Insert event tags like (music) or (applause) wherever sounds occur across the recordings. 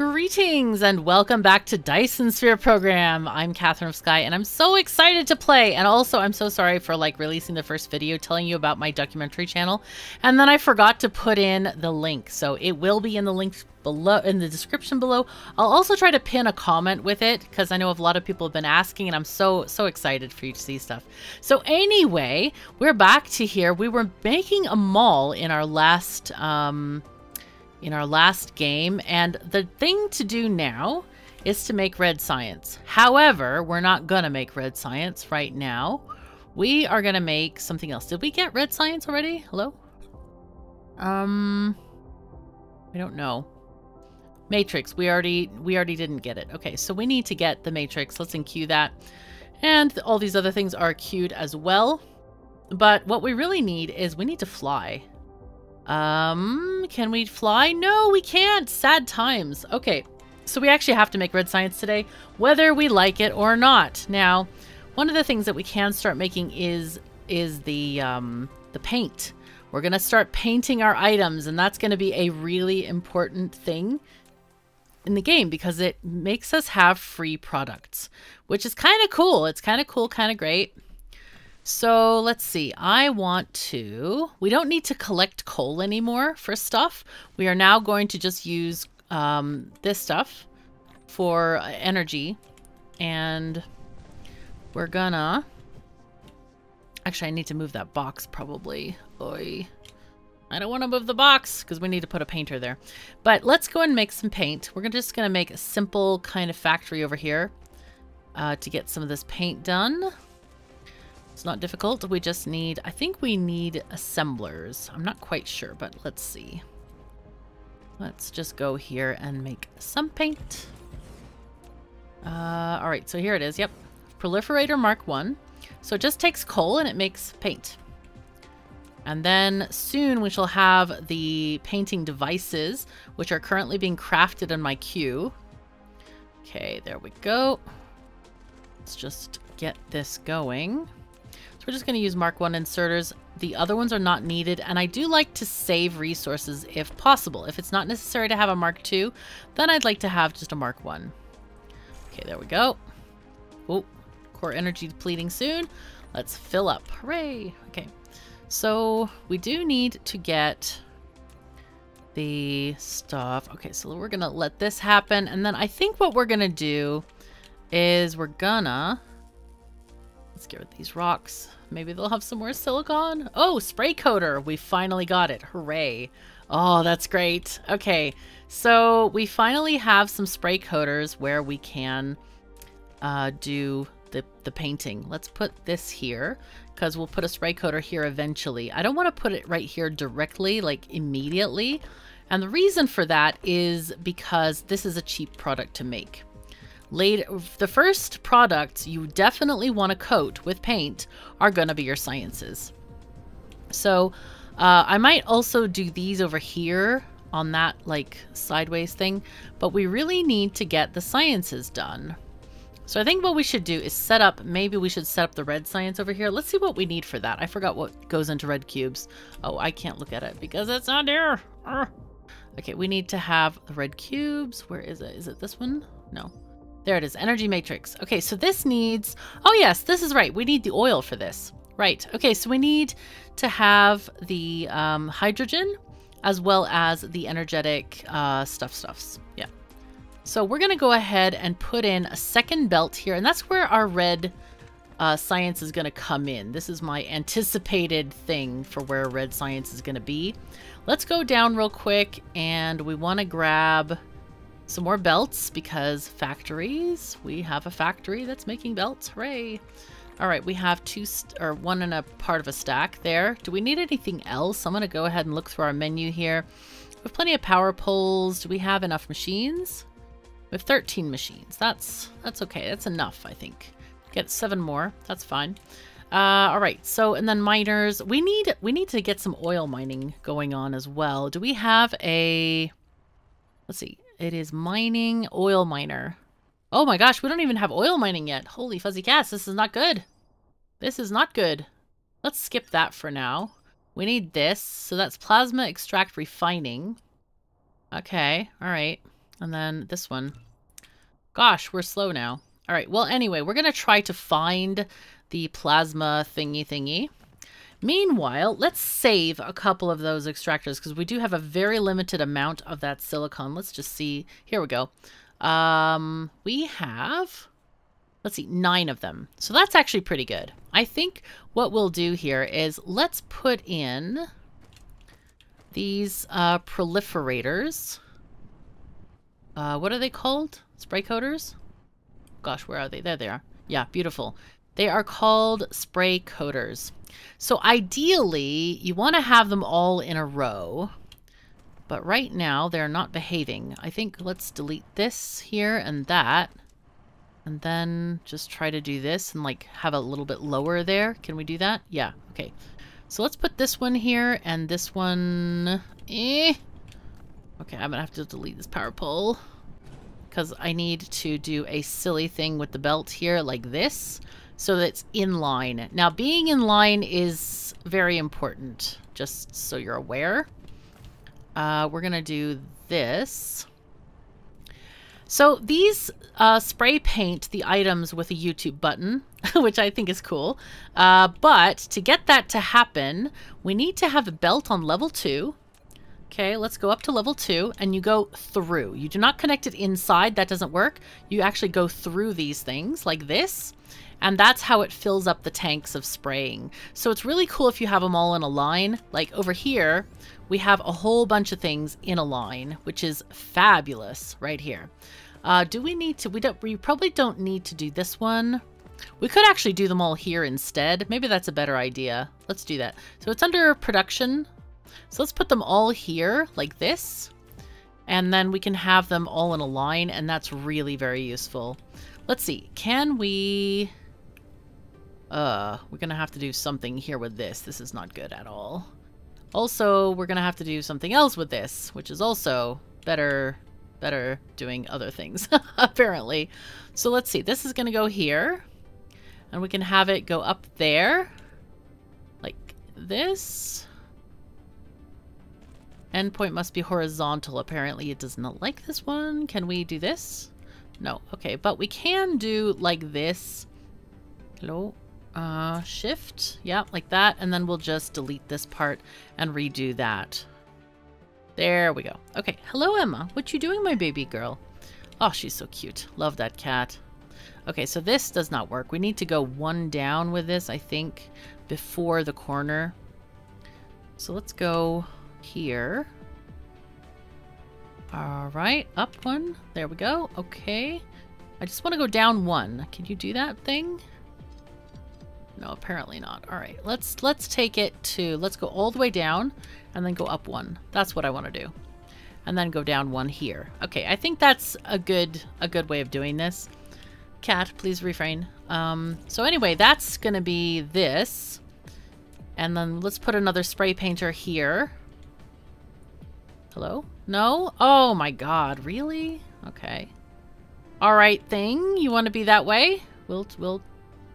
Greetings and welcome back to Dyson Sphere Program. I'm Katherine of Sky and I'm so excited to play. And also, I'm so sorry for like releasing the first video telling you about my documentary channel. And then I forgot to put in the link. So it will be in the link below in the description below. I'll also try to pin a comment with it because I know a lot of people have been asking and I'm so, so excited for you to see stuff. So anyway, we're back to here. We were making a mall in our last, um, in our last game. And the thing to do now is to make red science. However, we're not going to make red science right now. We are going to make something else. Did we get red science already? Hello? Um, I don't know. Matrix. We already we already didn't get it. Okay, so we need to get the matrix. Let's enqueue that. And all these other things are queued as well. But what we really need is we need to fly. Um, can we fly? No, we can't. Sad times. Okay, so we actually have to make red science today, whether we like it or not. Now, one of the things that we can start making is is the um, the paint. We're gonna start painting our items, and that's gonna be a really important thing in the game because it makes us have free products, which is kind of cool. It's kind of cool, kind of great. So let's see. I want to... We don't need to collect coal anymore for stuff. We are now going to just use um, this stuff for energy. And we're gonna... Actually, I need to move that box probably. Oy. I don't want to move the box because we need to put a painter there. But let's go and make some paint. We're just going to make a simple kind of factory over here uh, to get some of this paint done. It's not difficult. We just need, I think we need assemblers. I'm not quite sure, but let's see. Let's just go here and make some paint. Uh, all right, so here it is. Yep. Proliferator Mark 1. So it just takes coal and it makes paint. And then soon we shall have the painting devices, which are currently being crafted in my queue. Okay, there we go. Let's just get this going. So we're just going to use Mark 1 inserters. The other ones are not needed, and I do like to save resources if possible. If it's not necessary to have a Mark 2, then I'd like to have just a Mark 1. Okay, there we go. Oh, core energy depleting soon. Let's fill up. Hooray! Okay, so we do need to get the stuff. Okay, so we're going to let this happen, and then I think what we're going to do is we're gonna Let's get rid of these rocks. Maybe they'll have some more silicon. Oh, spray coater. We finally got it. Hooray. Oh, that's great. Okay, so we finally have some spray coaters where we can uh, do the, the painting. Let's put this here because we'll put a spray coater here eventually. I don't want to put it right here directly, like immediately. And the reason for that is because this is a cheap product to make. Later, the first products you definitely want to coat with paint are going to be your sciences. So uh, I might also do these over here on that like sideways thing, but we really need to get the sciences done. So I think what we should do is set up, maybe we should set up the red science over here. Let's see what we need for that. I forgot what goes into red cubes. Oh, I can't look at it because it's not here. Okay, we need to have the red cubes. Where is it? Is it this one? No. There it is, energy matrix. Okay, so this needs, oh yes, this is right. We need the oil for this. Right, okay, so we need to have the um, hydrogen as well as the energetic uh, stuff stuffs. Yeah. So we're gonna go ahead and put in a second belt here, and that's where our red uh, science is gonna come in. This is my anticipated thing for where red science is gonna be. Let's go down real quick, and we wanna grab some more belts because factories. We have a factory that's making belts. Hooray. All right, we have two or one and a part of a stack there. Do we need anything else? I'm going to go ahead and look through our menu here. We have plenty of power poles. Do we have enough machines? We have 13 machines. That's that's okay. That's enough, I think. Get seven more. That's fine. Uh, all right. So, and then miners. We need we need to get some oil mining going on as well. Do we have a? Let's see. It is mining oil miner. Oh my gosh, we don't even have oil mining yet. Holy fuzzy cats, this is not good. This is not good. Let's skip that for now. We need this. So that's plasma extract refining. Okay, all right. And then this one. Gosh, we're slow now. All right, well, anyway, we're going to try to find the plasma thingy thingy. Meanwhile, let's save a couple of those extractors because we do have a very limited amount of that silicon. Let's just see. Here we go. Um, we have, let's see, nine of them. So that's actually pretty good. I think what we'll do here is let's put in these uh, proliferators. Uh, what are they called? Spray coaters? Gosh, where are they? There they are. Yeah, beautiful. They are called spray coaters. So ideally, you want to have them all in a row. But right now, they're not behaving. I think let's delete this here and that. And then just try to do this and like have a little bit lower there. Can we do that? Yeah, okay. So let's put this one here and this one... Eh. Okay, I'm gonna have to delete this power pole. Because I need to do a silly thing with the belt here like this so that it's in line. Now, being in line is very important, just so you're aware. Uh, we're going to do this. So these uh, spray paint the items with a YouTube button, (laughs) which I think is cool. Uh, but to get that to happen, we need to have a belt on level 2. Okay, let's go up to level 2, and you go through. You do not connect it inside, that doesn't work. You actually go through these things, like this, and that's how it fills up the tanks of spraying. So it's really cool if you have them all in a line. Like over here, we have a whole bunch of things in a line, which is fabulous right here. Uh, do we need to, we don't, we probably don't need to do this one. We could actually do them all here instead. Maybe that's a better idea. Let's do that. So it's under production. So let's put them all here like this. And then we can have them all in a line and that's really very useful. Let's see. Can we... Uh, we're gonna have to do something here with this. This is not good at all. Also, we're gonna have to do something else with this, which is also better, better doing other things, (laughs) apparently. So let's see, this is gonna go here, and we can have it go up there, like this. Endpoint must be horizontal, apparently it does not like this one. Can we do this? No, okay, but we can do like this. Hello? Uh, shift. Yeah, like that. And then we'll just delete this part and redo that. There we go. Okay. Hello, Emma. What you doing, my baby girl? Oh, she's so cute. Love that cat. Okay, so this does not work. We need to go one down with this, I think, before the corner. So let's go here. All right, up one. There we go. Okay. I just want to go down one. Can you do that thing? No, apparently not. All right, let's let's take it to, let's go all the way down and then go up one. That's what I want to do. And then go down one here. Okay, I think that's a good a good way of doing this. Cat, please refrain. Um, so anyway, that's going to be this. And then let's put another spray painter here. Hello? No? Oh my god, really? Okay. All right, thing. You want to be that way? We'll we'll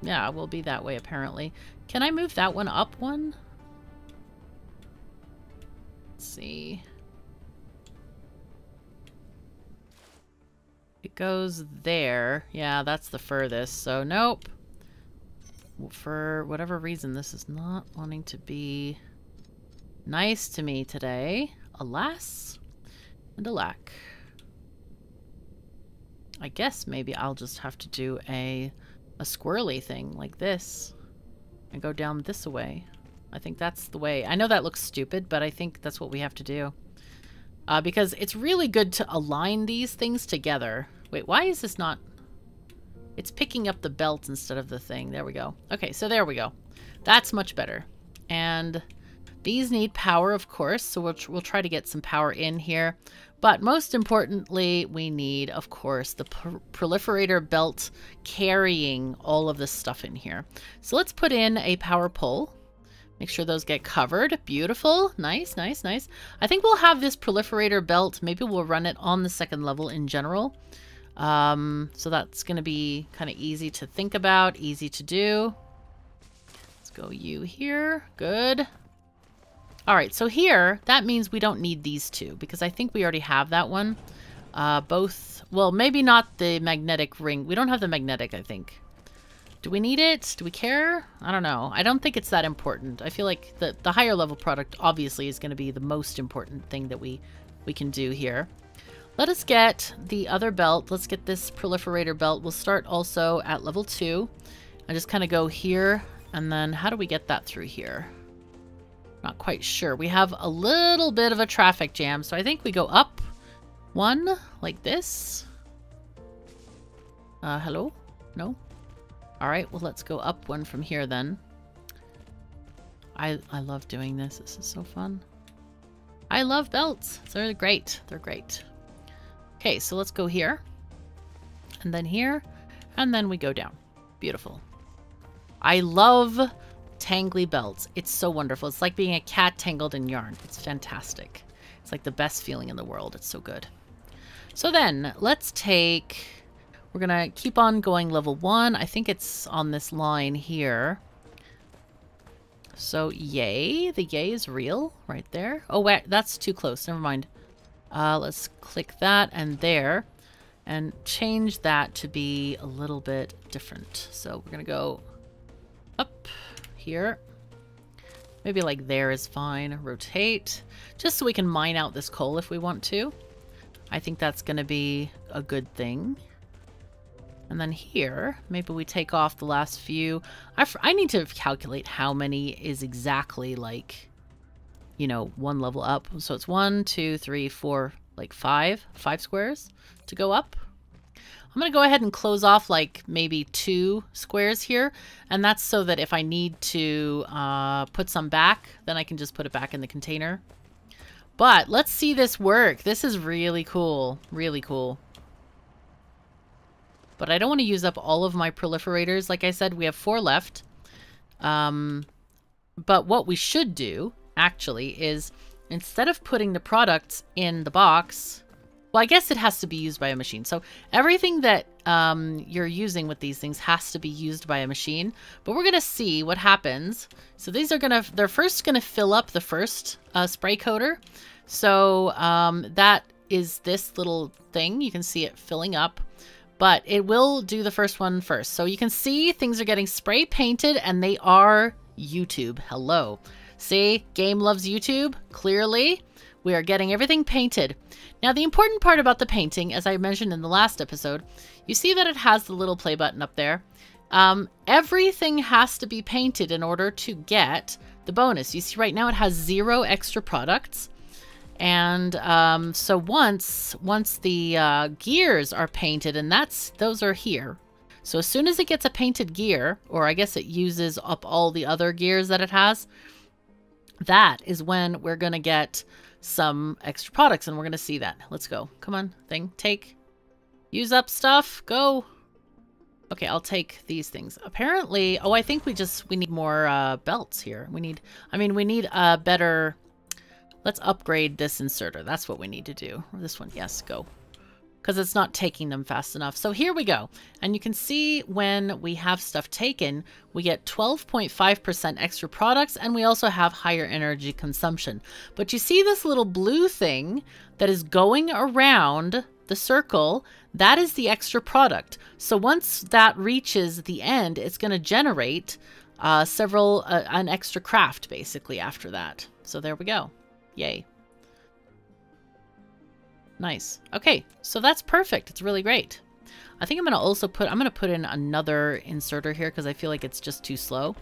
yeah, we'll be that way apparently. Can I move that one up one? Let's see. It goes there. Yeah, that's the furthest. So nope. For whatever reason, this is not wanting to be nice to me today. Alas and alack. I guess maybe I'll just have to do a a squirrely thing like this and go down this way. I think that's the way. I know that looks stupid, but I think that's what we have to do. Uh, because it's really good to align these things together. Wait, why is this not... It's picking up the belt instead of the thing. There we go. Okay, so there we go. That's much better. And these need power, of course, so we'll, we'll try to get some power in here. But most importantly, we need, of course, the pr proliferator belt carrying all of this stuff in here. So let's put in a power pole. Make sure those get covered. Beautiful. Nice, nice, nice. I think we'll have this proliferator belt. Maybe we'll run it on the second level in general. Um, so that's going to be kind of easy to think about, easy to do. Let's go you here. Good. All right, so here, that means we don't need these two because I think we already have that one. Uh, both, well, maybe not the magnetic ring. We don't have the magnetic, I think. Do we need it? Do we care? I don't know. I don't think it's that important. I feel like the, the higher level product obviously is going to be the most important thing that we, we can do here. Let us get the other belt. Let's get this proliferator belt. We'll start also at level 2. I just kind of go here, and then how do we get that through here? Not quite sure. We have a little bit of a traffic jam, so I think we go up one, like this. Uh, hello? No? Alright, well let's go up one from here then. I, I love doing this. This is so fun. I love belts. They're great. They're great. Okay, so let's go here. And then here. And then we go down. Beautiful. I love tangly belts. It's so wonderful. It's like being a cat tangled in yarn. It's fantastic. It's like the best feeling in the world. It's so good. So then, let's take... We're going to keep on going level 1. I think it's on this line here. So, yay. The yay is real right there. Oh, wait. That's too close. Never mind. Uh, let's click that and there. And change that to be a little bit different. So, we're going to go up here. Maybe like there is fine. Rotate. Just so we can mine out this coal if we want to. I think that's going to be a good thing. And then here, maybe we take off the last few. I, I need to calculate how many is exactly like, you know, one level up. So it's one, two, three, four, like five, five squares to go up. I'm going to go ahead and close off like maybe two squares here. And that's so that if I need to uh, put some back, then I can just put it back in the container. But let's see this work. This is really cool. Really cool. But I don't want to use up all of my proliferators. Like I said, we have four left. Um, but what we should do, actually, is instead of putting the products in the box, well, I guess it has to be used by a machine. So everything that um, you're using with these things has to be used by a machine. But we're going to see what happens. So these are going to, they're first going to fill up the first uh, spray coater. So um, that is this little thing. You can see it filling up. But it will do the first one first. So you can see things are getting spray painted and they are YouTube. Hello. See, game loves YouTube, clearly. We are getting everything painted. Now, the important part about the painting, as I mentioned in the last episode, you see that it has the little play button up there. Um, everything has to be painted in order to get the bonus. You see right now it has zero extra products. And um, so once once the uh, gears are painted, and that's those are here. So as soon as it gets a painted gear, or I guess it uses up all the other gears that it has, that is when we're going to get some extra products and we're going to see that. Let's go. Come on, thing. Take. Use up stuff. Go. Okay, I'll take these things. Apparently, oh, I think we just, we need more uh, belts here. We need, I mean, we need a better, let's upgrade this inserter. That's what we need to do. This one, yes, go because it's not taking them fast enough. So here we go. And you can see when we have stuff taken, we get 12.5% extra products and we also have higher energy consumption. But you see this little blue thing that is going around the circle, that is the extra product. So once that reaches the end, it's going to generate uh, several, uh, an extra craft basically after that. So there we go. Yay. Nice. Okay, so that's perfect. It's really great. I think I'm going to also put, I'm going to put in another inserter here because I feel like it's just too slow.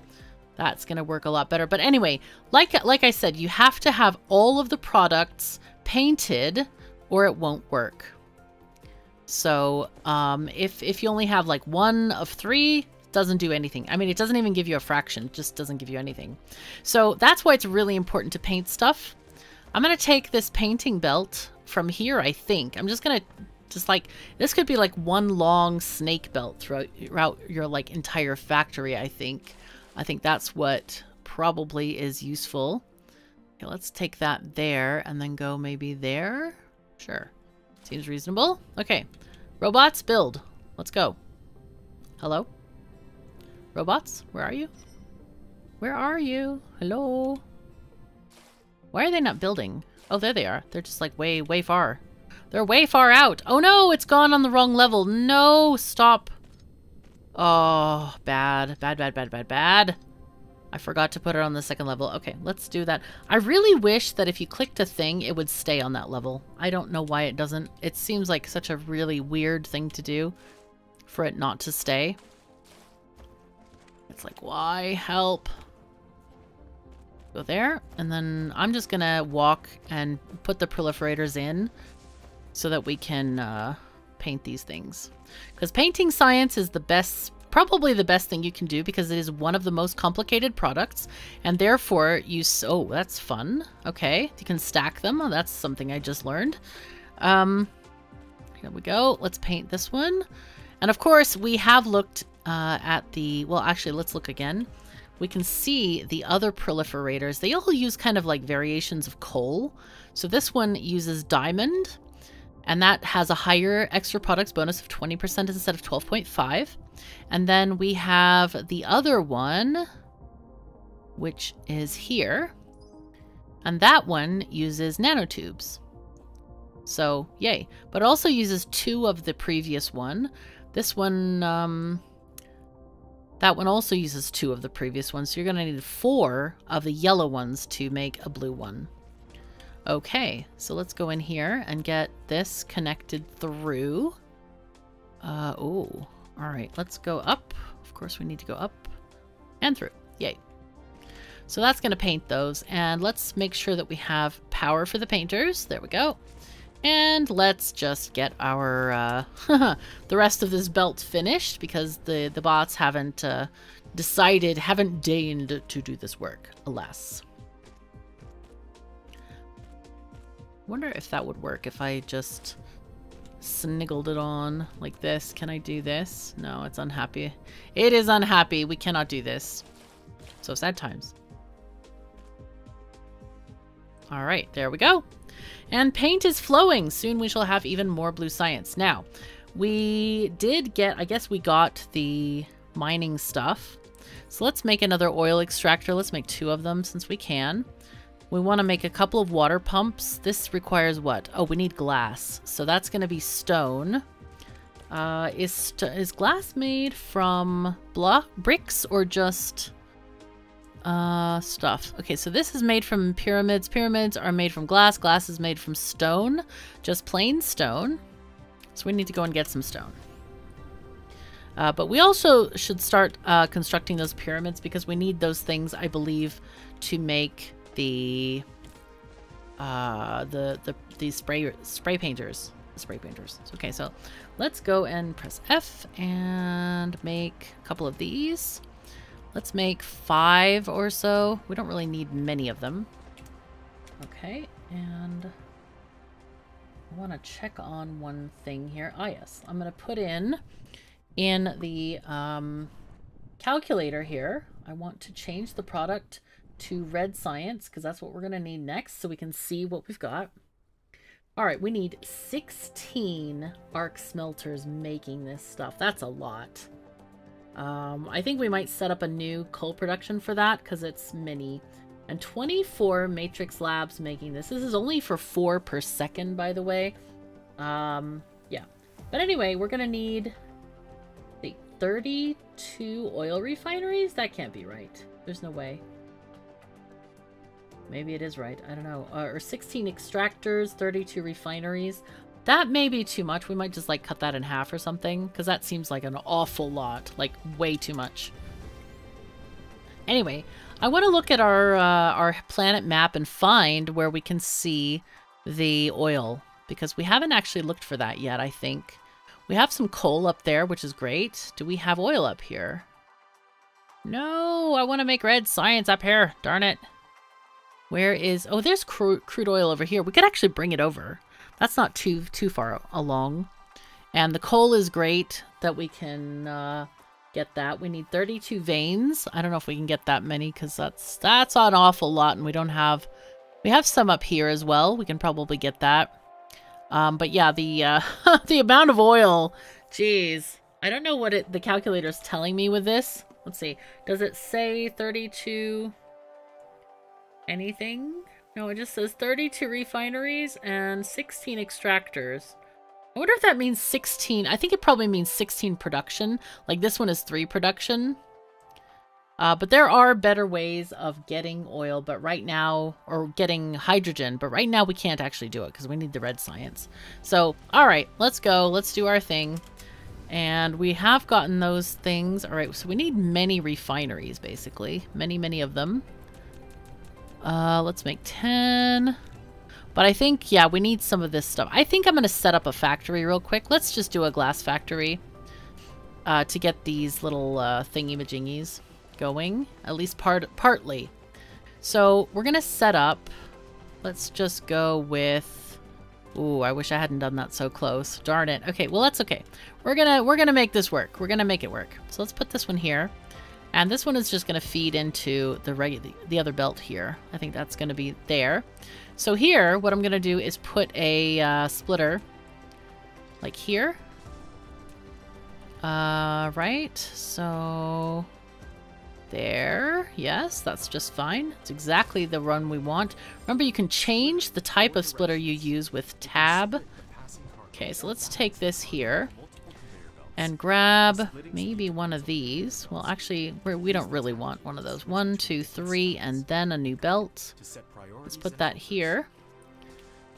That's going to work a lot better. But anyway, like, like I said, you have to have all of the products painted or it won't work. So um, if, if you only have like one of three, doesn't do anything. I mean, it doesn't even give you a fraction. It just doesn't give you anything. So that's why it's really important to paint stuff. I'm going to take this painting belt from here, I think. I'm just going to just like, this could be like one long snake belt throughout, throughout your like entire factory, I think. I think that's what probably is useful. Okay, let's take that there and then go maybe there. Sure. Seems reasonable. Okay. Robots, build. Let's go. Hello? Robots, where are you? Where are you? Hello? Why are they not building? Oh, there they are. They're just like way, way far. They're way far out. Oh no, it's gone on the wrong level. No, stop. Oh, bad. Bad, bad, bad, bad, bad. I forgot to put it on the second level. Okay, let's do that. I really wish that if you clicked a thing, it would stay on that level. I don't know why it doesn't. It seems like such a really weird thing to do for it not to stay. It's like, why? Help. Go there. And then I'm just to walk and put the proliferators in so that we can uh, paint these things. Because painting science is the best probably the best thing you can do because it is one of the most complicated products. And therefore you oh that's fun. Okay you can stack them. Oh, that's something i just learned. Um here we go. Let's paint this one. And of course we have looked uh, at the well actually let's look again we can see the other proliferators they all use kind of like variations of coal so this one uses diamond and that has a higher extra products bonus of 20% instead of 12.5. And then we have the other one, which is here. And that one uses nanotubes. So, yay. But also uses two of the previous one. This one, um, that one also uses two of the previous ones. So you're going to need four of the yellow ones to make a blue one. Okay, so let's go in here and get this connected through. Uh, oh, all right, let's go up. Of course, we need to go up and through. Yay. So that's going to paint those. And let's make sure that we have power for the painters. There we go. And let's just get our uh, (laughs) the rest of this belt finished because the, the bots haven't uh, decided, haven't deigned to do this work, alas. wonder if that would work if I just sniggled it on like this. Can I do this? No, it's unhappy. It is unhappy. We cannot do this. So sad times. All right, there we go. And paint is flowing. Soon we shall have even more blue science. Now, we did get, I guess we got the mining stuff. So let's make another oil extractor. Let's make two of them since we can. We want to make a couple of water pumps. This requires what? Oh, we need glass. So that's going to be stone. Uh, is, is glass made from block bricks or just uh, stuff? Okay, so this is made from pyramids. Pyramids are made from glass. Glass is made from stone. Just plain stone. So we need to go and get some stone. Uh, but we also should start uh, constructing those pyramids because we need those things, I believe, to make the uh, the the these spray spray painters, spray painters. Okay, so let's go and press F and make a couple of these. Let's make five or so. We don't really need many of them. Okay, and I want to check on one thing here. Ah, yes, I'm going to put in in the um, calculator here. I want to change the product to red science because that's what we're going to need next so we can see what we've got. All right, we need 16 arc smelters making this stuff. That's a lot. Um, I think we might set up a new coal production for that because it's mini. And 24 matrix labs making this. This is only for 4 per second, by the way. Um, yeah. But anyway, we're going to need the 32 oil refineries? That can't be right. There's no way. Maybe it is right. I don't know. Uh, or 16 extractors, 32 refineries. That may be too much. We might just like cut that in half or something because that seems like an awful lot. Like way too much. Anyway, I want to look at our, uh, our planet map and find where we can see the oil because we haven't actually looked for that yet, I think. We have some coal up there, which is great. Do we have oil up here? No, I want to make red science up here. Darn it. Where is... Oh, there's cru crude oil over here. We could actually bring it over. That's not too too far along. And the coal is great that we can uh, get that. We need 32 veins. I don't know if we can get that many because that's that's an awful lot and we don't have... We have some up here as well. We can probably get that. Um, but yeah, the uh, (laughs) the amount of oil, jeez. I don't know what it, the calculator is telling me with this. Let's see. Does it say 32 anything? No, it just says 32 refineries and 16 extractors. I wonder if that means 16. I think it probably means 16 production. Like this one is 3 production. Uh, but there are better ways of getting oil, but right now, or getting hydrogen, but right now we can't actually do it because we need the red science. So, all right, let's go. Let's do our thing. And we have gotten those things. All right, so we need many refineries, basically. Many, many of them. Uh, let's make 10. But I think, yeah, we need some of this stuff. I think I'm going to set up a factory real quick. Let's just do a glass factory uh, to get these little uh, thingy-majingies going, at least part partly. So we're going to set up, let's just go with, ooh, I wish I hadn't done that so close. Darn it. Okay, well, that's okay. We're going to, we're to make this work. We're going to make it work. So let's put this one here. And this one is just going to feed into the regular, the other belt here. I think that's going to be there. So here, what I'm going to do is put a uh, splitter like here. Uh, right. So there. Yes, that's just fine. It's exactly the run we want. Remember, you can change the type of splitter you use with tab. Okay, so let's take this here and grab maybe one of these. Well, actually, we're, we do not really want one of those. One, two, three, and then a new belt. Let's put that here.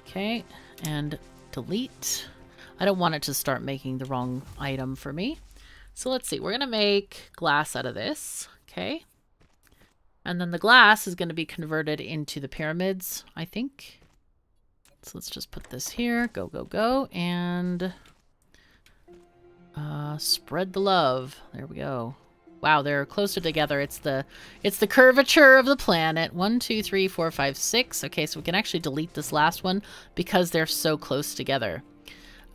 Okay, and delete. I don't want it to start making the wrong item for me. So let's see, we're going to make glass out of this. Okay. And then the glass is going to be converted into the pyramids, I think. So let's just put this here. Go, go, go. And uh, spread the love. There we go. Wow, they're closer together. It's the it's the curvature of the planet. One, two, three, four, five, six. Okay, so we can actually delete this last one because they're so close together.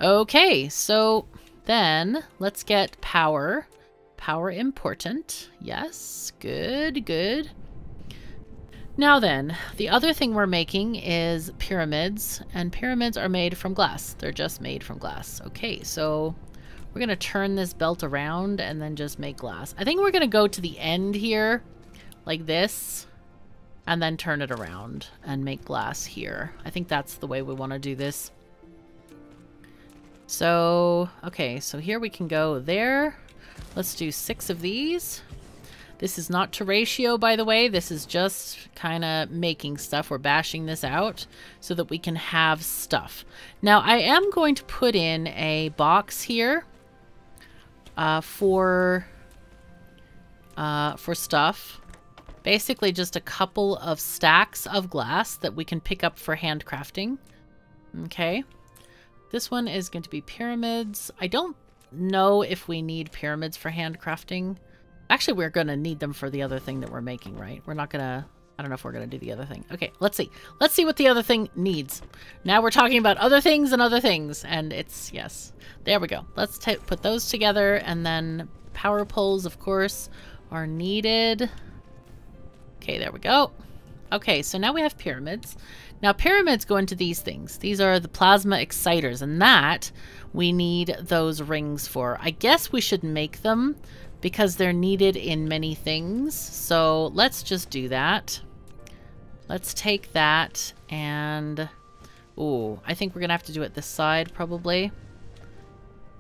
Okay, so then let's get power. Power important. Yes, good, good. Now then, the other thing we're making is pyramids, and pyramids are made from glass. They're just made from glass. Okay, so we're going to turn this belt around and then just make glass. I think we're going to go to the end here, like this, and then turn it around and make glass here. I think that's the way we want to do this. So, okay, so here we can go there, Let's do six of these. This is not to ratio, by the way. This is just kind of making stuff. We're bashing this out so that we can have stuff. Now, I am going to put in a box here uh, for, uh, for stuff. Basically, just a couple of stacks of glass that we can pick up for handcrafting. Okay. This one is going to be pyramids. I don't know if we need pyramids for handcrafting. Actually, we're going to need them for the other thing that we're making, right? We're not going to... I don't know if we're going to do the other thing. Okay, let's see. Let's see what the other thing needs. Now we're talking about other things and other things. And it's... Yes. There we go. Let's put those together. And then power poles, of course, are needed. Okay, there we go. Okay, so now we have pyramids. Now pyramids go into these things. These are the plasma exciters, and that we need those rings for. I guess we should make them because they're needed in many things. So let's just do that. Let's take that and... Oh, I think we're to have to do it this side probably.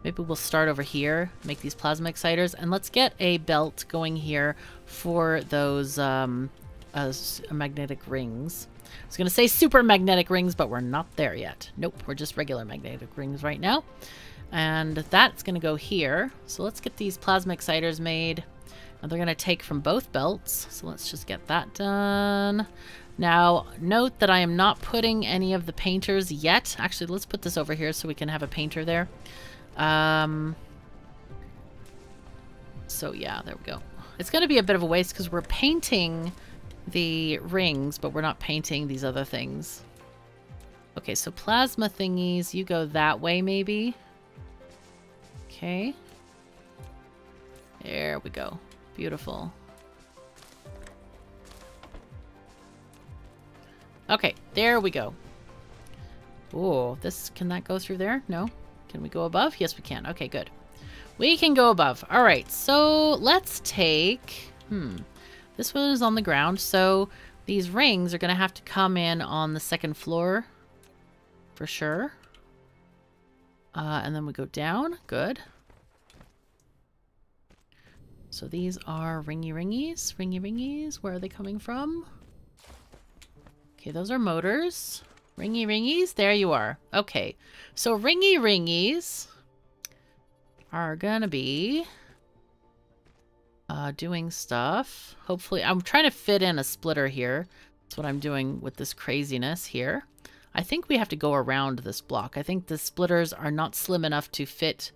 Maybe we'll start over here, make these plasma exciters, and let's get a belt going here for those um, uh, magnetic rings. I was to say super magnetic rings, but we're not there yet. Nope, we're just regular magnetic rings right now. And that's to go here. So let's get these plasma exciters made. And they're to take from both belts. So let's just get that done. Now, note that I am not putting any of the painters yet. Actually, let's put this over here so we can have a painter there. Um, so yeah, there we go. It's going to be a bit of a waste because we're painting the rings, but we're not painting these other things. Okay, so plasma thingies, you go that way maybe. Okay. There we go. Beautiful. Okay, there we go. Oh, this, can that go through there? No? Can we go above? Yes, we can. Okay, good. We can go above. All right, so let's take, hmm, this one is on the ground, so These rings are going to have to come in on the second floor for sure. Uh, and then we go down. Good. So these are ringy ringies. Ringy ringies. Where are they coming from? Okay, those are motors. Ringy ringies. There you are. Okay. So ringy ringies are gonna be uh, doing stuff. Hopefully, I'm trying to fit in a splitter here. That's what I'm doing with this craziness here. I think we have to go around this block. I think the splitters are not slim enough to fit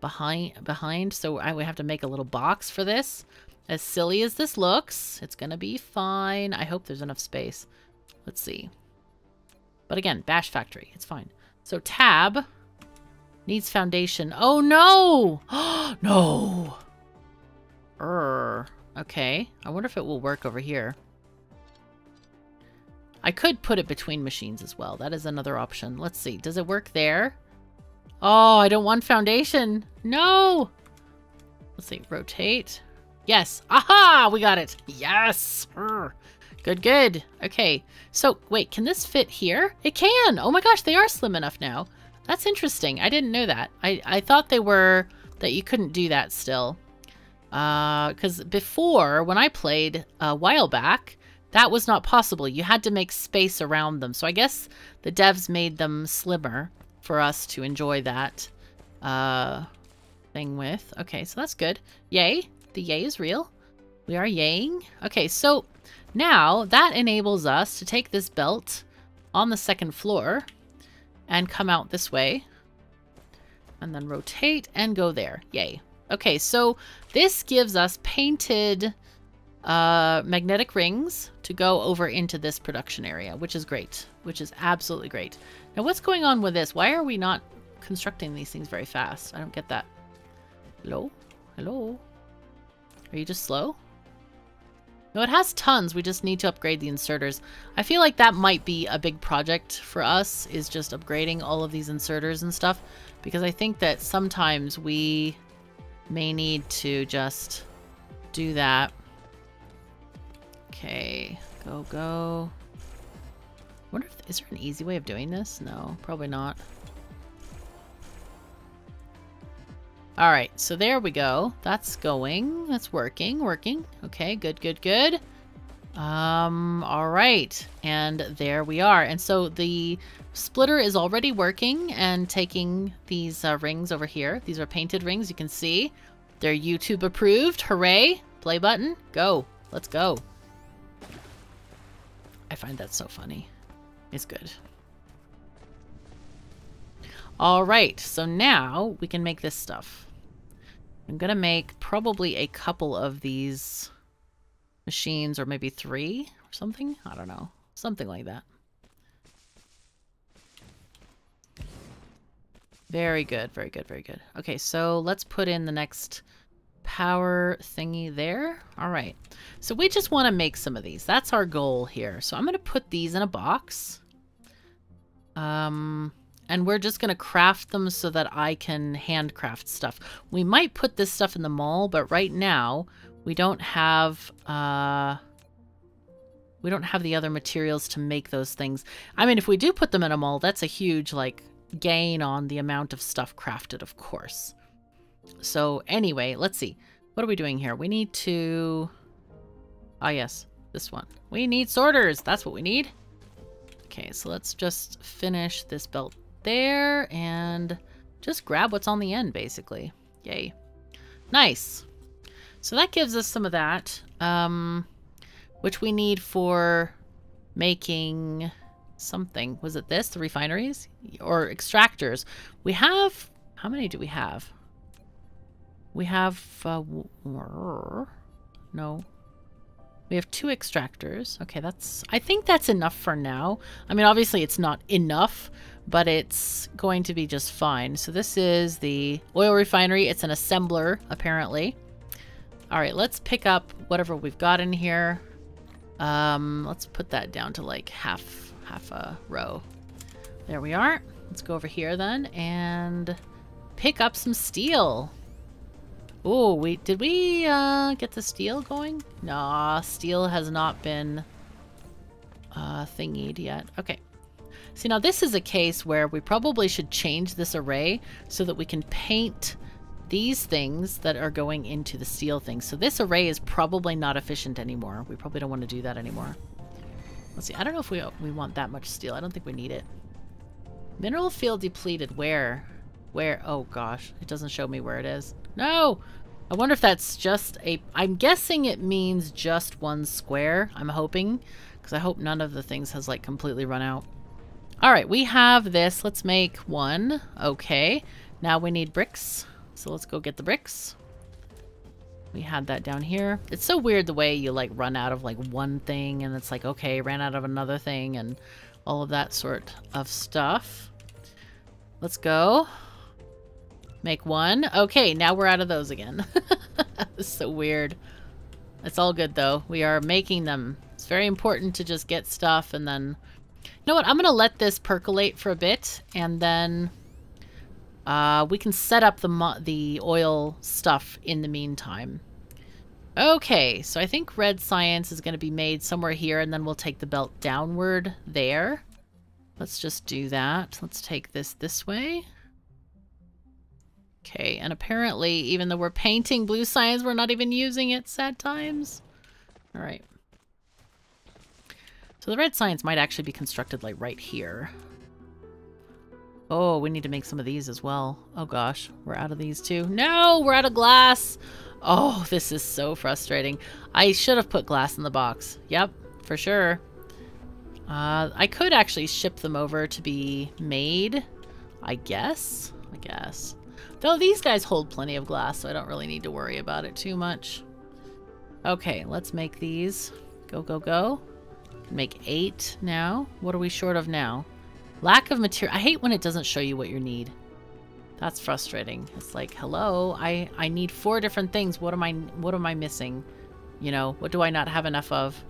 behind, behind so I would have to make a little box for this. As silly as this looks, it's going to be fine. I hope there's enough space. Let's see. But again, bash factory. It's fine. So tab needs foundation. Oh, no! (gasps) no! Err. Okay. I wonder if it will work over here. I could put it between machines as well. That is another option. Let's see. Does it work there? Oh, I don't want foundation. No! Let's see. Rotate. Yes. Aha! We got it. Yes! Urgh. Good, good. Okay. So, wait. Can this fit here? It can! Oh my gosh, they are slim enough now. That's interesting. I didn't know that. I, I thought they were... that you couldn't do that still. Uh, because uh, before, when I played a while back, that was not possible. You had to make space around them. So I guess the devs made them slimmer for us to enjoy that uh, thing with. Okay, so that's good. Yay. The yay is real. We are yaying. Okay, so now that enables us to take this belt on the second floor and come out this way. And then rotate and go there. Yay. Okay, so this gives us painted uh, magnetic rings to go over into this production area, which is great, which is absolutely great. Now, what's going on with this? Why are we not constructing these things very fast? I don't get that. Hello? Hello? Are you just slow? No, it has tons. We just need to upgrade the inserters. I feel like that might be a big project for us, is just upgrading all of these inserters and stuff. Because I think that sometimes we may need to just do that. Okay, go, go. wonder if, is there an easy way of doing this? No, probably not. All right, so there we go. That's going. That's working, working. Okay, good, good, good. Um, all right. And there we are. And so the splitter is already working and taking these uh, rings over here. These are painted rings, you can see. They're YouTube approved. Hooray. Play button. Go. Let's go. I find that so funny. It's good. All right, so now we can make this stuff. I'm going to make probably a couple of these machines or maybe three or something. I don't know. Something like that. Very good, very good, very good. Okay, so let's put in the next power thingy there. All right, so we just want to make some of these. That's our goal here. So I'm going to put these in a box. Um, and we're just going to craft them so that I can handcraft stuff. We might put this stuff in the mall, but right now we don't have uh we don't have the other materials to make those things. I mean, if we do put them in a mall, that's a huge like gain on the amount of stuff crafted, of course. So anyway, let's see. What are we doing here? We need to Ah yes, this one. We need sorters. That's what we need. Okay, so let's just finish this belt there and just grab what's on the end basically. Yay. Nice. So that gives us some of that, um, which we need for making something. Was it this, the refineries? Or extractors. We have, how many do we have? We have, uh, no. We have two extractors. Okay, that's, I think that's enough for now. I mean, obviously it's not enough, but it's going to be just fine. So this is the oil refinery. It's an assembler, apparently. All right, let's pick up whatever we've got in here. Um, let's put that down to like half, half a row. There we are. Let's go over here then and pick up some steel. Oh, we did we uh, get the steel going? Nah, steel has not been uh, thingied yet. Okay. See, now this is a case where we probably should change this array so that we can paint these things that are going into the steel things. So this array is probably not efficient anymore. We probably don't want to do that anymore. Let's see. I don't know if we, we want that much steel. I don't think we need it. Mineral field depleted. Where? Where? Oh gosh. It doesn't show me where it is. No! I wonder if that's just a... I'm guessing it means just one square. I'm hoping. Because I hope none of the things has like completely run out. Alright, we have this. Let's make one. Okay. Now we need bricks. So let's go get the bricks. We had that down here. It's so weird the way you like run out of like one thing and it's like, okay, ran out of another thing and all of that sort of stuff. Let's go. Make one. Okay, now we're out of those again. (laughs) so weird. It's all good though. We are making them. It's very important to just get stuff and then... You know what? I'm going to let this percolate for a bit and then uh, we can set up the, the oil stuff in the meantime. Okay, so I think red science is going to be made somewhere here, and then we'll take the belt downward there. Let's just do that. Let's take this this way. Okay, and apparently, even though we're painting blue science, we're not even using it. Sad times. All right. So the red science might actually be constructed like right here. Oh, we need to make some of these as well. Oh gosh, we're out of these too. No, we're out of glass. Oh, this is so frustrating. I should have put glass in the box. Yep, for sure. Uh, I could actually ship them over to be made, I guess. I guess. Though these guys hold plenty of glass, so I don't really need to worry about it too much. Okay, let's make these. Go, go, go. Make eight now. What are we short of now? Lack of material. I hate when it doesn't show you what you need. That's frustrating. It's like, hello, I, I need four different things. What am I what am I missing? You know, what do I not have enough of?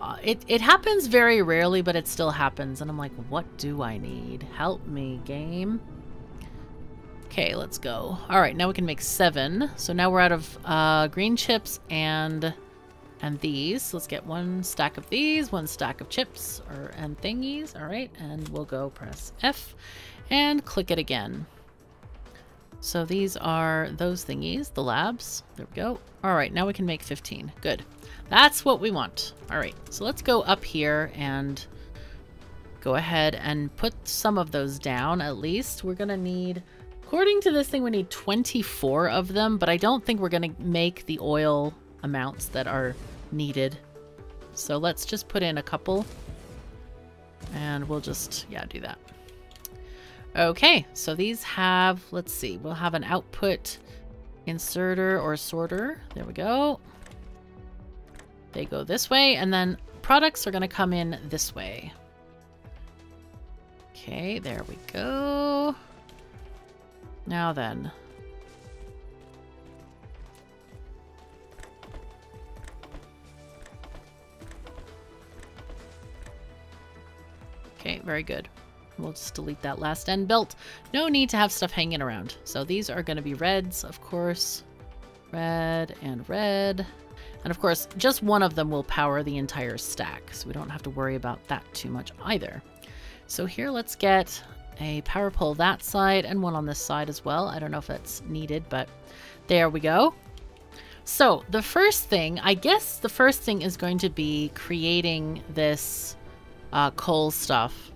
Uh, it, it happens very rarely, but it still happens. And I'm like, what do I need? Help me, game. Okay, let's go. All right, now we can make seven. So now we're out of uh, green chips and and these. Let's get one stack of these, one stack of chips or and thingies. All right, and we'll go press F and click it again. So these are those thingies, the labs. There we go. All right, now we can make 15. Good. That's what we want. All right, so let's go up here and go ahead and put some of those down at least. We're gonna need, according to this thing, we need 24 of them, but I don't think we're gonna make the oil amounts that are needed. So let's just put in a couple and we'll just, yeah, do that. Okay, so these have, let's see, we'll have an output inserter or sorter. There we go. They go this way, and then products are going to come in this way. Okay, there we go. Now then. Okay, very good. We'll just delete that last end belt. No need to have stuff hanging around. So these are going to be reds, of course. Red and red. And of course, just one of them will power the entire stack, so we don't have to worry about that too much either. So here, let's get a power pole that side and one on this side as well. I don't know if that's needed, but there we go. So the first thing, I guess the first thing is going to be creating this uh, coal stuff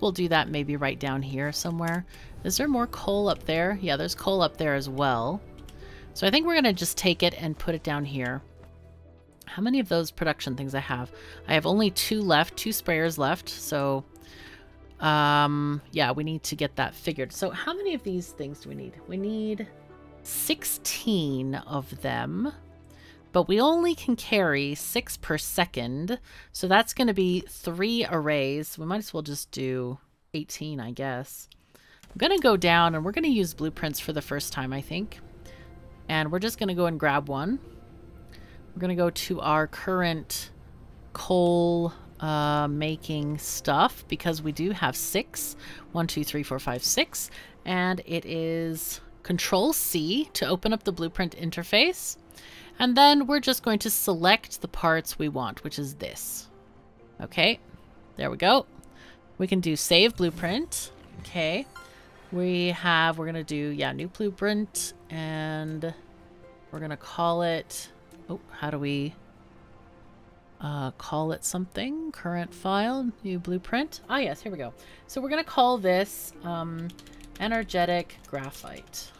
we'll do that maybe right down here somewhere. Is there more coal up there? Yeah, there's coal up there as well. So I think we're going to just take it and put it down here. How many of those production things I have? I have only two left, two sprayers left. So, um, yeah, we need to get that figured. So how many of these things do we need? We need 16 of them but we only can carry six per second. So that's going to be three arrays. We might as well just do 18, I guess. I'm going to go down and we're going to use blueprints for the first time, I think. And we're just going to go and grab one. We're going to go to our current coal uh, making stuff because we do have six. One, two, three, four, five, six. And it is Control C to open up the blueprint interface. And then we're just going to select the parts we want, which is this. Okay, there we go. We can do save blueprint. Okay. We have, we're going to do, yeah, new blueprint. And we're going to call it, oh, how do we uh, call it something? Current file, new blueprint. Ah, yes, here we go. So we're going to call this um, energetic graphite.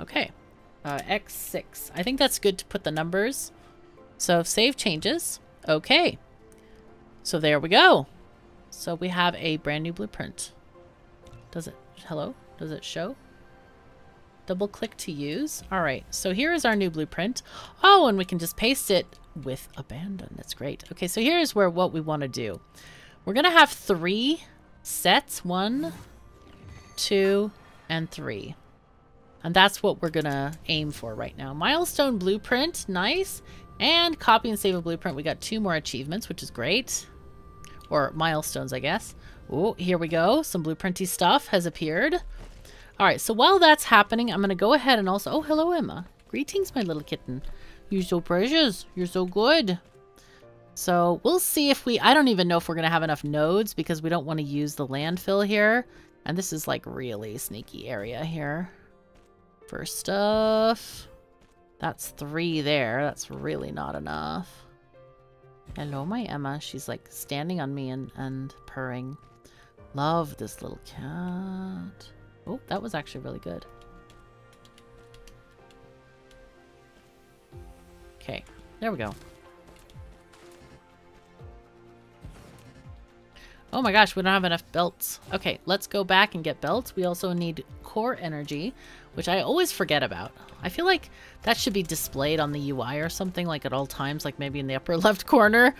Okay. Uh, X6. I think that's good to put the numbers. So save changes. Okay. So there we go. So we have a brand new blueprint. Does it, hello? Does it show? Double click to use. All right, so here is our new blueprint. Oh, and we can just paste it with abandon. That's great. Okay, so here's where what we want to do. We're going to have three sets. One, two, and three. And that's what we're to aim for right now. Milestone blueprint. Nice. And copy and save a blueprint. We got two more achievements, which is great. Or milestones, I guess. Oh, here we go. Some blueprinty stuff has appeared. All right, so while that's happening, I'm to go ahead and also... Oh, hello, Emma. Greetings, my little kitten. You're so precious. You're so good. So we'll see if we... I don't even know if we're going to have enough nodes because we don't want to use the landfill here. And this is like really sneaky area here. For stuff. That's three there. That's really not enough. Hello, my Emma. She's like standing on me and, and purring. Love this little cat. Oh, that was actually really good. Okay, there we go. Oh my gosh, we don't have enough belts. Okay, let's go back and get belts. We also need core energy, which I always forget about. I feel like that should be displayed on the UI or something, like at all times, like maybe in the upper (laughs) left corner.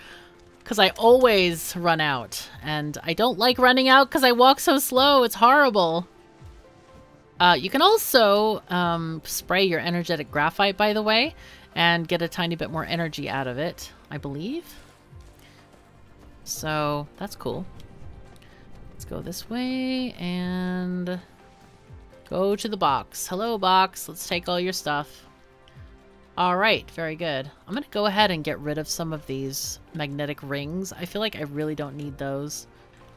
Because I always run out. And I don't like running out because I walk so slow. It's horrible. Uh, you can also um, spray your energetic graphite, by the way, and get a tiny bit more energy out of it, I believe. So that's cool. Let's go this way and go to the box. Hello, box. Let's take all your stuff. All right, very good. I'm going to go ahead and get rid of some of these magnetic rings. I feel like I really don't need those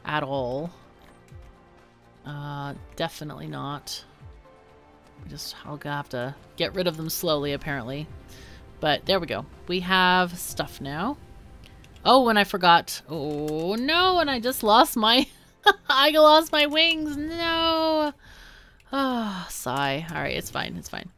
at all. Uh, definitely not. Just, I'll have to get rid of them slowly, apparently. But there we go. We have stuff now. Oh, and I forgot. Oh, no, and I just lost my... (laughs) I lost my wings. No. Oh, (sighs) sigh. All right, it's fine. It's fine.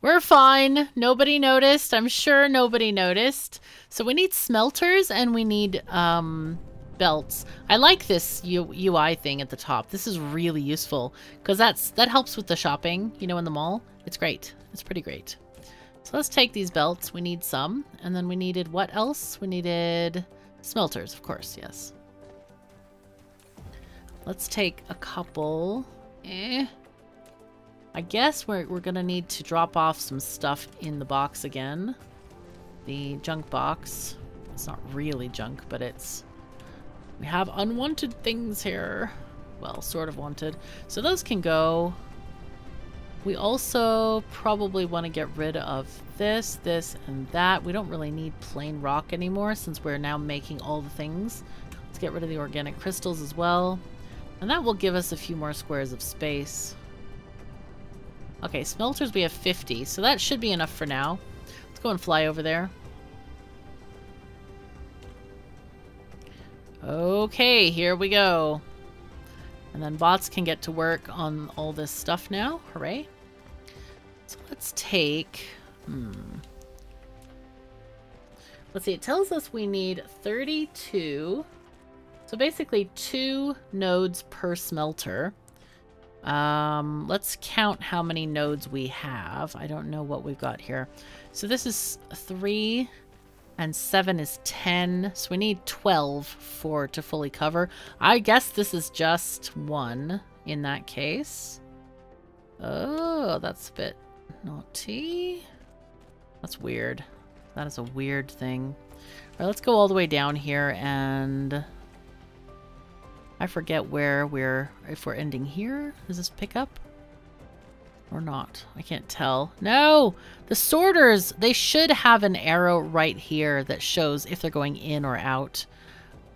We're fine. Nobody noticed. I'm sure nobody noticed. So we need smelters and we need um, belts. I like this U UI thing at the top. This is really useful because that's that helps with the shopping, you know, in the mall. It's great. It's pretty great. So let's take these belts. We need some. And then we needed what else? We needed smelters, of course, yes. Let's take a couple. Eh. I guess we're, we're going to need to drop off some stuff in the box again. The junk box. It's not really junk, but it's... We have unwanted things here. Well, sort of wanted. So those can go. We also probably want to get rid of this, this, and that. We don't really need plain rock anymore since we're now making all the things. Let's get rid of the organic crystals as well. And that will give us a few more squares of space. Okay, smelters we have 50, so that should be enough for now. Let's go and fly over there. Okay, here we go. And then bots can get to work on all this stuff now. Hooray. So let's take... Hmm. Let's see, it tells us we need 32. So basically two nodes per smelter. Um, let's count how many nodes we have. I don't know what we've got here. So this is three and seven is 10. So we need 12 for to fully cover. I guess this is just one in that case. Oh, that's a bit naughty. That's weird. That is a weird thing. All right, let's go all the way down here and I forget where we're, if we're ending here. Does this pick up? Or not? I can't tell. No! The sorters, they should have an arrow right here that shows if they're going in or out.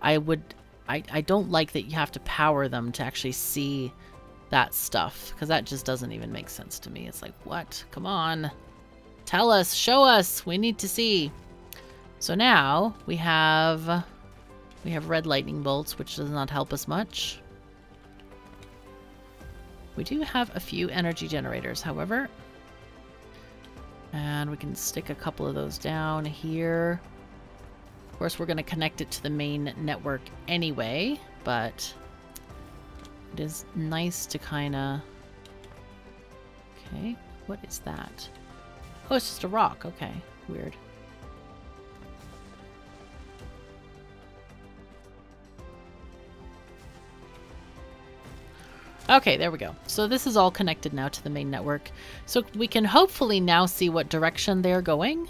I would I, I don't like that you have to power them to actually see that stuff because that just doesn't even make sense to me. It's like, what? Come on. Tell us, show us. We need to see. So now we have we have red lightning bolts, which does not help us much. We do have a few energy generators, however. And we can stick a couple of those down here. Of course, we're going to connect it to the main network anyway, but it is nice to kind of... Okay, what is that? Oh, it's just a rock. Okay, weird. Okay, there we go. So this is all connected now to the main network. So we can hopefully now see what direction they're going.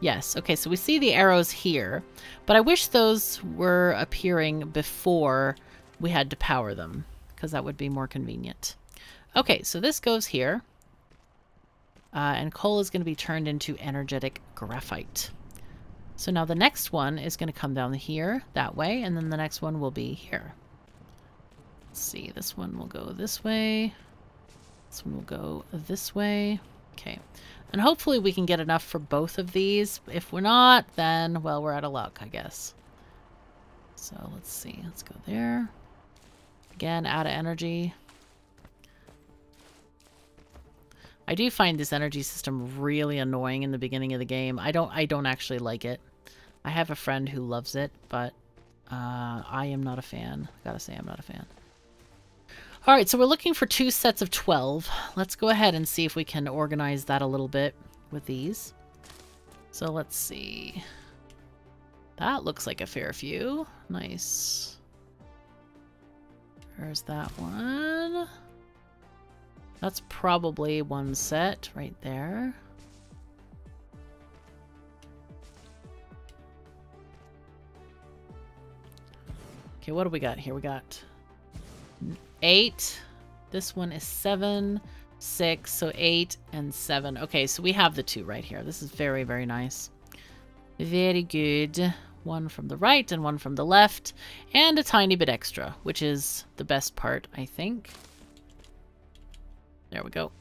Yes, okay, so we see the arrows here, but I wish those were appearing before we had to power them, because that would be more convenient. Okay, so this goes here, uh, and coal is going to be turned into energetic graphite. So now the next one is going to come down here, that way, and then the next one will be here. Let's see, this one will go this way. This one will go this way. Okay. And hopefully we can get enough for both of these. If we're not, then, well, we're out of luck, I guess. So let's see. Let's go there. Again, out of energy. I do find this energy system really annoying in the beginning of the game. I don't I don't actually like it. I have a friend who loves it, but uh, I am not a fan. I Gotta say I'm not a fan. All right, so we're looking for two sets of 12. Let's go ahead and see if we can organize that a little bit with these. So let's see. That looks like a fair few. Nice. There's that one. That's probably one set right there. Okay, what do we got here? We got eight. This one is seven, six, so eight and seven. Okay, so we have the two right here. This is very, very nice. Very good. One from the right and one from the left, and a tiny bit extra, which is the best part, I think. There we go.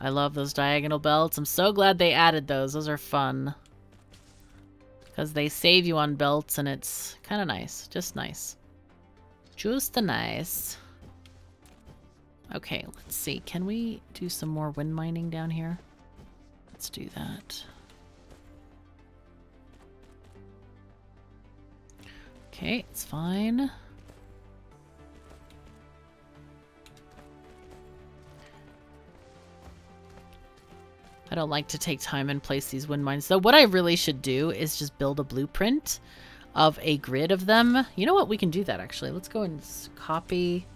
I love those diagonal belts. I'm so glad they added those. Those are fun. Because they save you on belts, and it's kind of nice. Just nice. Just the nice. Okay, let's see. Can we do some more wind mining down here? Let's do that. Okay, it's fine. I don't like to take time and place these wind mines. So what I really should do is just build a blueprint of a grid of them. You know what? We can do that actually. Let's go and copy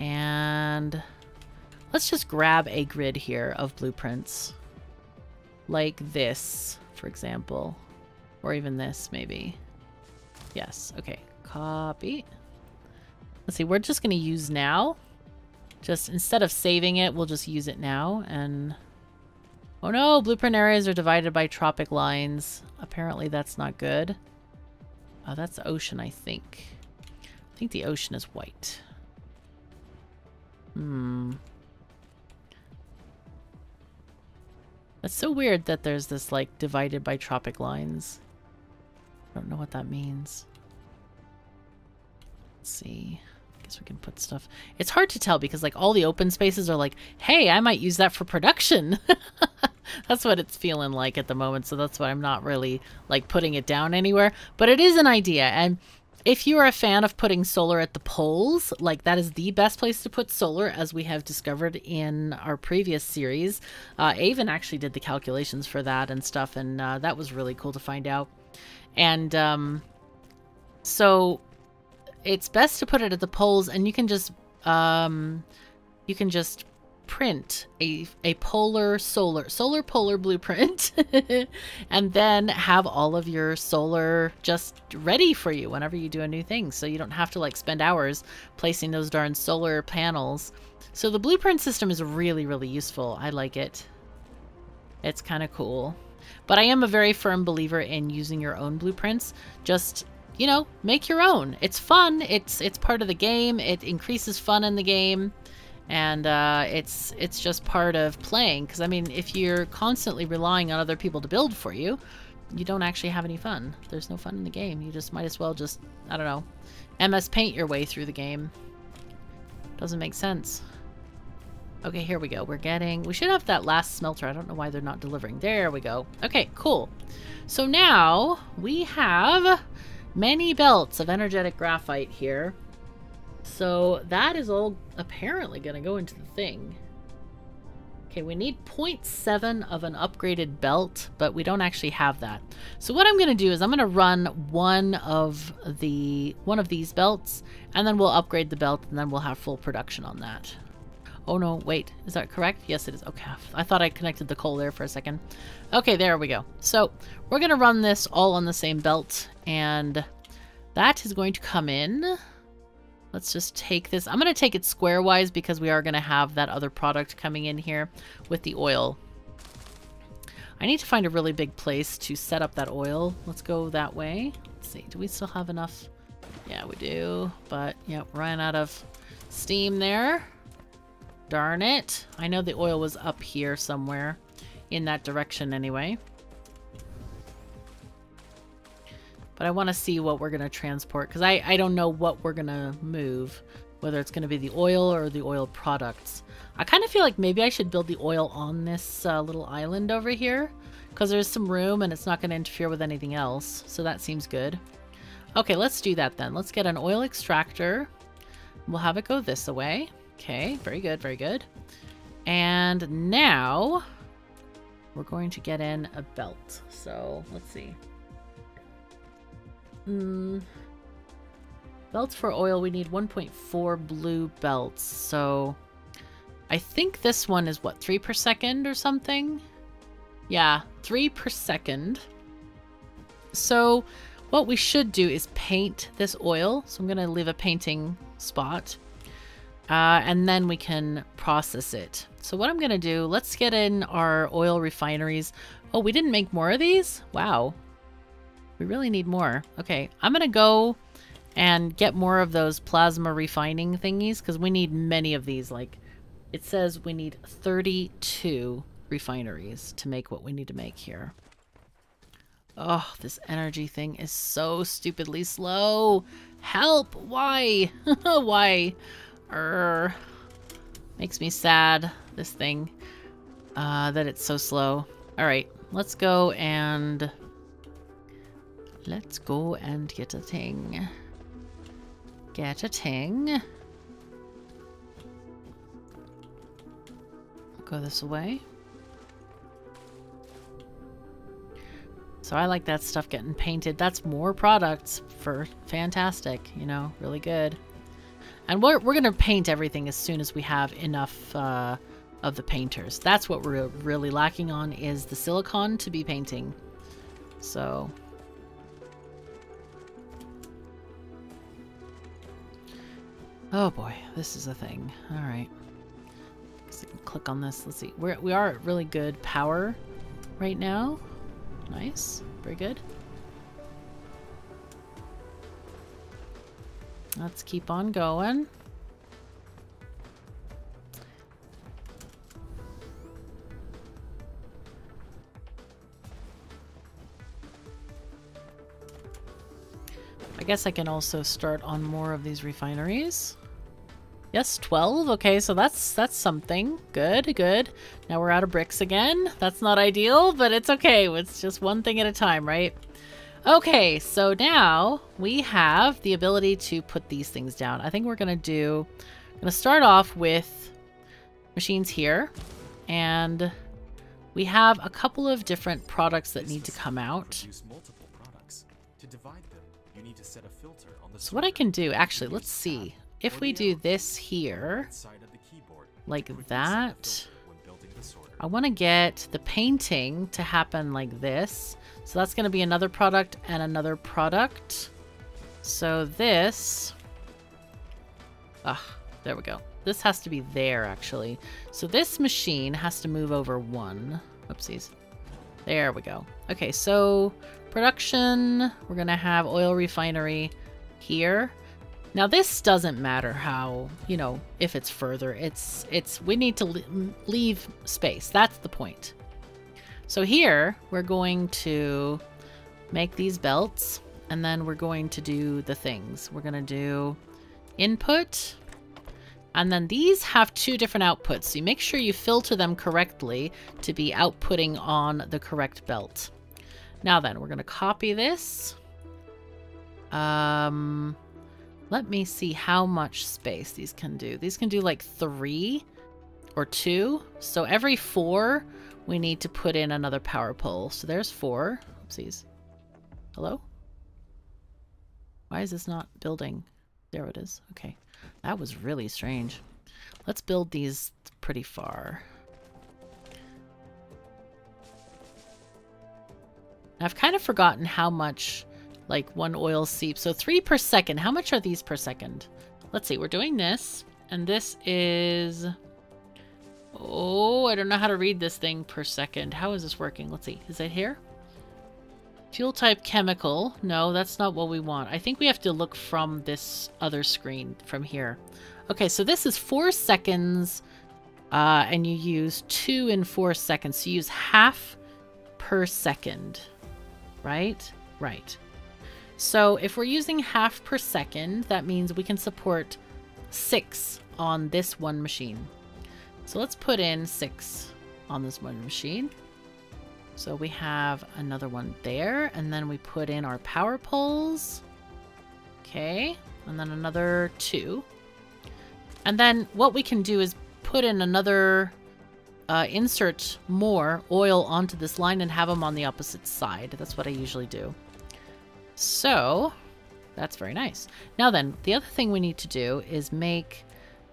and let's just grab a grid here of blueprints like this, for example, or even this maybe. Yes. Okay. Copy. Let's see. We're just going to use now. Just instead of saving it, we'll just use it now and Oh no, blueprint areas are divided by tropic lines. Apparently that's not good. Oh, that's the ocean, I think. I think the ocean is white. Hmm. That's so weird that there's this, like, divided by tropic lines. I don't know what that means. Let's see. Guess we can put stuff... It's hard to tell because, like, all the open spaces are like, hey, I might use that for production. (laughs) that's what it's feeling like at the moment. So that's why I'm not really like putting it down anywhere. But it is an idea. And if you are a fan of putting solar at the poles, like that is the best place to put solar, as we have discovered in our previous series. Uh, Avon actually did the calculations for that and stuff, and uh, that was really cool to find out. And um, so it's best to put it at the poles, and you can just um, you can just print a, a polar solar solar polar blueprint (laughs) and then have all of your solar just ready for you whenever you do a new thing. So you don't have to like spend hours placing those darn solar panels. So the blueprint system is really really useful. I like it. It's kind of cool. But i am a very firm believer in using your own blueprints. Just you know, make your own. It's fun. It's it's part of the game. It increases fun in the game, and uh, it's it's just part of playing. Because I mean, if you're constantly relying on other people to build for you, you don't actually have any fun. There's no fun in the game. You just might as well just I don't know, MS Paint your way through the game. Doesn't make sense. Okay, here we go. We're getting... We should have that last smelter. I don't know why they're not delivering. There we go. Okay, cool. So now we have many belts of energetic graphite here. So that is all apparently going to go into the thing. Okay, we need 0.7 of an upgraded belt, but we don't actually have that. So what I'm going to do is I'm going to run one of the one of these belts, and then we'll upgrade the belt, and then we'll have full production on that. Oh no, wait, is that correct? Yes, it is. Okay, I thought I connected the coal there for a second. Okay, there we go. So we're going to run this all on the same belt, and that is going to come in. Let's just take this. I'm going to take it square-wise because we are going to have that other product coming in here with the oil. I need to find a really big place to set up that oil. Let's go that way. Let's see, do we still have enough? Yeah, we do, but yep, ran out of steam there. Darn it. I know the oil was up here somewhere. In that direction anyway. But I want to see what we're going to transport. Because I, I don't know what we're going to move. Whether it's going to be the oil or the oil products. I kind of feel like maybe I should build the oil on this uh, little island over here. Because there's some room and it's not going to interfere with anything else. So that seems good. Okay, let's do that then. Let's get an oil extractor. We'll have it go this way. Okay, very good, very good. And now we're going to get in a belt. So let's see. Mm, belts for oil, we need 1.4 blue belts. So I think this one is what, 3 per second or something? Yeah, 3 per second. So what we should do is paint this oil. So I'm going to leave a painting spot. Uh, and then we can process it. So what I'm going to do, let's get in our oil refineries. Oh, we didn't make more of these? Wow. We really need more. Okay, I'm going to go and get more of those plasma refining thingies because we need many of these. Like, it says we need 32 refineries to make what we need to make here. Oh, this energy thing is so stupidly slow. Help! Why? (laughs) Why? Urgh. Makes me sad, this thing, uh, that it's so slow. Alright, let's go and... Let's go and get a thing. Get a thing. Go this way. So I like that stuff getting painted. That's more products for fantastic, you know, really good. And we're, we're going to paint everything as soon as we have enough uh, of the painters. That's what we're really lacking on is the silicon to be painting. So... Oh boy, this is a thing. Alright. So click on this. Let's see. We're, we are at really good power right now. Nice. Very good. Let's keep on going. I guess I can also start on more of these refineries. Yes, 12. Okay, so that's that's something. Good, good. Now we're out of bricks again. That's not ideal, but it's okay. It's just one thing at a time, right? Okay, so now we have the ability to put these things down. I think we're going to do... I'm going to start off with machines here. And we have a couple of different products that need to come out. So what I can do, actually, let's see. If we do this here, like that, I want to get the painting to happen like this. So that's going to be another product and another product. So this... Ah, there we go. This has to be there, actually. So this machine has to move over one. Oopsies. There we go. Okay, so production, we're going to have oil refinery here. Now this doesn't matter how, you know, if it's further. It's it's we need to leave space. That's the point. So here we're going to make these belts and then we're going to do the things. We're going to do input and then these have two different outputs. So you make sure you filter them correctly to be outputting on the correct belt. Now then, we're going to copy this. Um, let me see how much space these can do. These can do like three or two. So every four, we need to put in another power pole. So there's four. Oopsies. Hello? Why is this not building? There it is. Okay. That was really strange. Let's build these pretty far. I've kind of forgotten how much like one oil seep. So three per second. How much are these per second? Let's see. We're doing this. And this is... Oh, I don't know how to read this thing per second. How is this working? Let's see. Is it here? Fuel type chemical. No, that's not what we want. I think we have to look from this other screen from here. Okay, so this is four seconds, uh, and you use two in four seconds. So you use half per second, right? Right. So if we're using half per second, that means we can support six on this one machine. So let's put in six on this one machine. So we have another one there, and then we put in our power poles. Okay, and then another two. And then what we can do is put in another, uh, insert more oil onto this line and have them on the opposite side. That's what I usually do. So, that's very nice. Now then, the other thing we need to do is make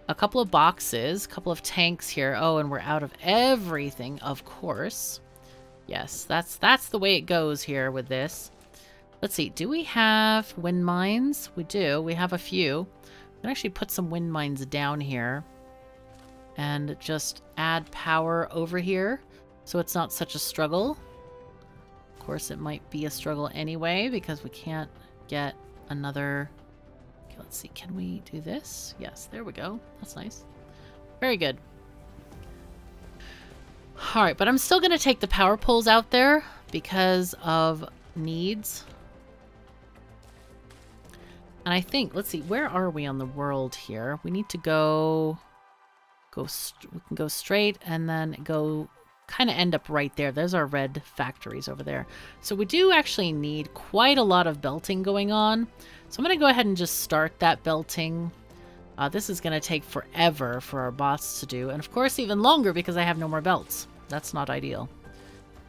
a couple of boxes, a couple of tanks here. Oh, and we're out of everything, of course. Yes, that's that's the way it goes here with this. Let's see, do we have wind mines? We do. We have a few. We can actually put some wind mines down here and just add power over here so it's not such a struggle. Of course, it might be a struggle anyway because we can't get another... Let's see. Can we do this? Yes, there we go. That's nice. Very good. Alright, but I'm still going to take the power poles out there because of needs. And I think, let's see, where are we on the world here? We need to go, go, we can go straight and then go kind of end up right there. There's our red factories over there. So we do actually need quite a lot of belting going on. So I'm going to go ahead and just start that belting. Uh, this is going to take forever for our bots to do, and of course even longer because I have no more belts. That's not ideal.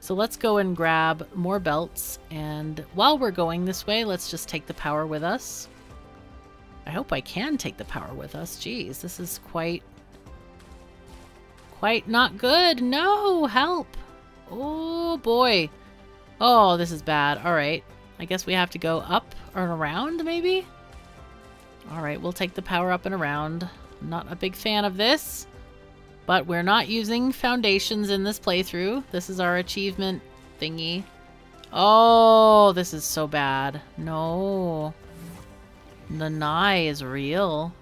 So let's go and grab more belts, and while we're going this way, let's just take the power with us. I hope I can take the power with us. Jeez, this is quite... Quite not good. No, help. Oh, boy. Oh, this is bad. All right. I guess we have to go up or around, maybe? All right, we'll take the power up and around. not a big fan of this, but we're not using foundations in this playthrough. This is our achievement thingy. Oh, this is so bad. No. The Nye is real.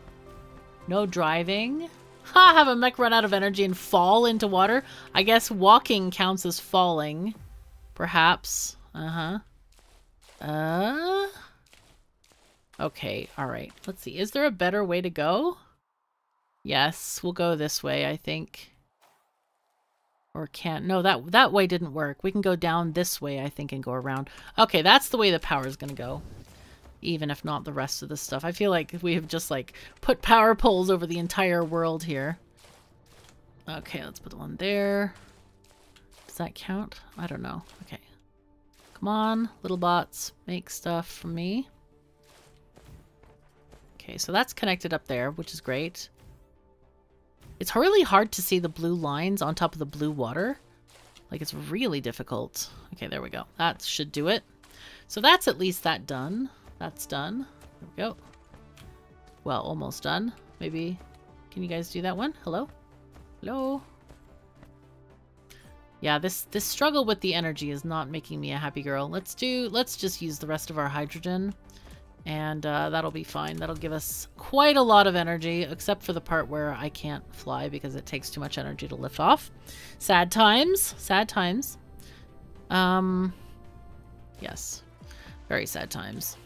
No driving. Ha! Have a mech run out of energy and fall into water? I guess walking counts as falling. Perhaps. Uh-huh. Uh... Okay, alright. Let's see. Is there a better way to go? Yes, we'll go this way, I think. Or can't. No, that that way didn't work. We can go down this way, I think, and go around. Okay, that's the way the power is going to go. Even if not the rest of the stuff. I feel like we have just, like, put power poles over the entire world here. Okay, let's put one there. Does that count? I don't know. Okay. Come on, little bots. Make stuff for me. Okay, so that's connected up there, which is great. It's really hard to see the blue lines on top of the blue water. Like, it's really difficult. Okay, there we go. That should do it. So that's at least that done. That's done. There we go. Well, almost done. Maybe, can you guys do that one? Hello? Hello? Yeah, this this struggle with the energy is not making me a happy girl. Let's do let's just use the rest of our hydrogen. And uh, that'll be fine. That'll give us quite a lot of energy, except for the part where I can't fly because it takes too much energy to lift off. Sad times. Sad times. Um, yes. Very sad times.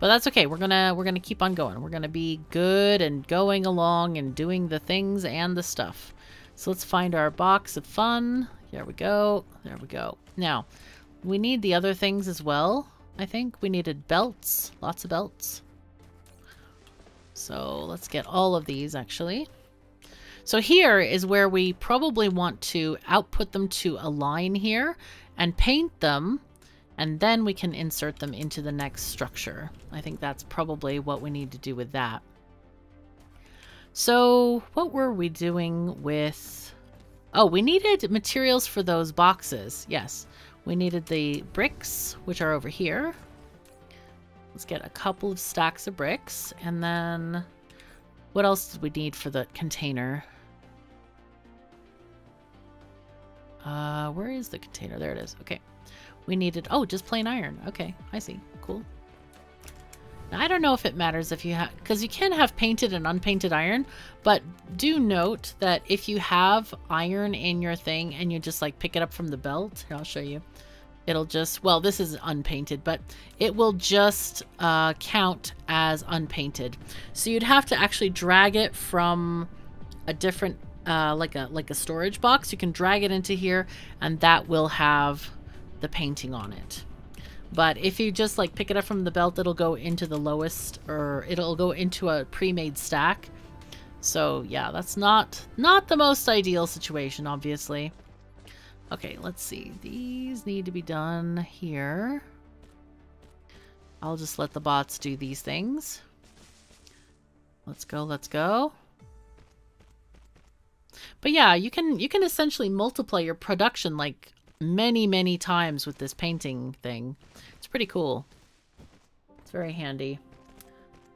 But that's okay. We're gonna we're gonna keep on going. We're gonna be good and going along and doing the things and the stuff. So let's find our box of fun. There we go. There we go. Now, we need the other things as well. I think we needed belts. Lots of belts. So let's get all of these actually. So here is where we probably want to output them to a line here and paint them and then we can insert them into the next structure. I think that's probably what we need to do with that. So what were we doing with... Oh, we needed materials for those boxes. Yes, we needed the bricks, which are over here. Let's get a couple of stacks of bricks. And then what else did we need for the container? Uh, where is the container? There it is. Okay. We needed, oh, just plain iron. Okay, I see. Cool. Now, I don't know if it matters if you have, because you can have painted and unpainted iron, but do note that if you have iron in your thing and you just like pick it up from the belt, here, I'll show you. It'll just, well, this is unpainted, but it will just uh, count as unpainted. So you'd have to actually drag it from a different, uh, like a like a storage box. You can drag it into here, and that will have the painting on it. But if you just like pick it up from the belt, it'll go into the lowest or it'll go into a pre-made stack. So yeah, that's not not the most ideal situation, obviously. Okay, let's see. These need to be done here. I'll just let the bots do these things. Let's go, let's go. But yeah, you can you can essentially multiply your production like many, many times with this painting thing. It's pretty cool. It's very handy.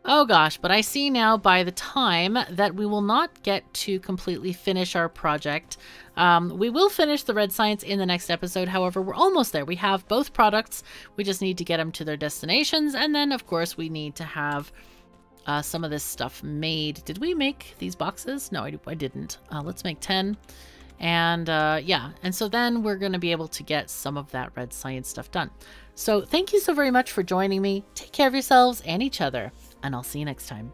Oh gosh, but I see now by the time that we will not get to completely finish our project. Um, we will finish the red science in the next episode, however, we're almost there. We have both products, we just need to get them to their destinations, and then of course we need to have uh, some of this stuff made. Did we make these boxes? No, I, I didn't. Uh, let's make 10. And uh, yeah, and so then we're going to be able to get some of that red science stuff done. So thank you so very much for joining me. Take care of yourselves and each other, and I'll see you next time.